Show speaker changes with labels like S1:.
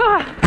S1: Ah.